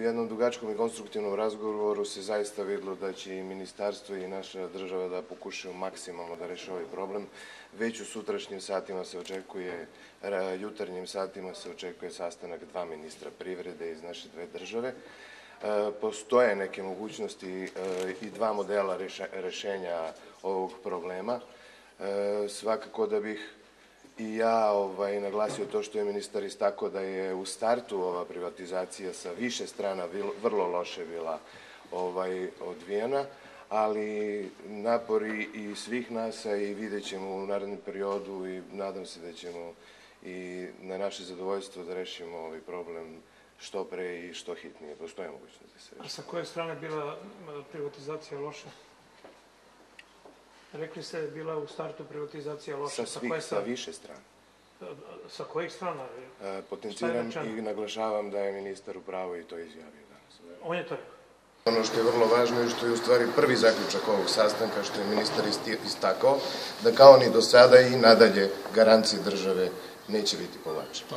U jednom dugačkom i konstruktivnom razgovoru se zaista videlo da će i ministarstvo i naša država da pokušaju maksimalno da reše ovaj problem. Već u sutrašnjim satima se očekuje, jutarnjim satima se očekuje sastanak dva ministra privrede iz naše dve države. E, postoje neke mogućnosti e, i dva modela rešenja ovog problema. E, svakako da bih i ja ovaj, naglasio to što je ministar istako da je u startu ova privatizacija sa više strana vrlo loše bila ovaj, odvijena, ali napori i svih nas, i vidjet ćemo u narednom periodu i nadam se da ćemo i na naše zadovoljstvo da rešimo ovaj problem što pre i što hitnije. Postoje mogućnost da se reši. A sa koje strane bila privatizacija loša? Rekli ste da je bila u startu privatizacija loša. Sa svih, sa više strana. Sa kojih strana? E, potenciram i naglašavam da je ministar u pravu i to izjavio danas. On je to Ono što je vrlo važno i što je u stvari prvi zaključak ovog sastanka, što je ministar istakao, da kao ni do sada i nadalje garancije države neće biti povlačene.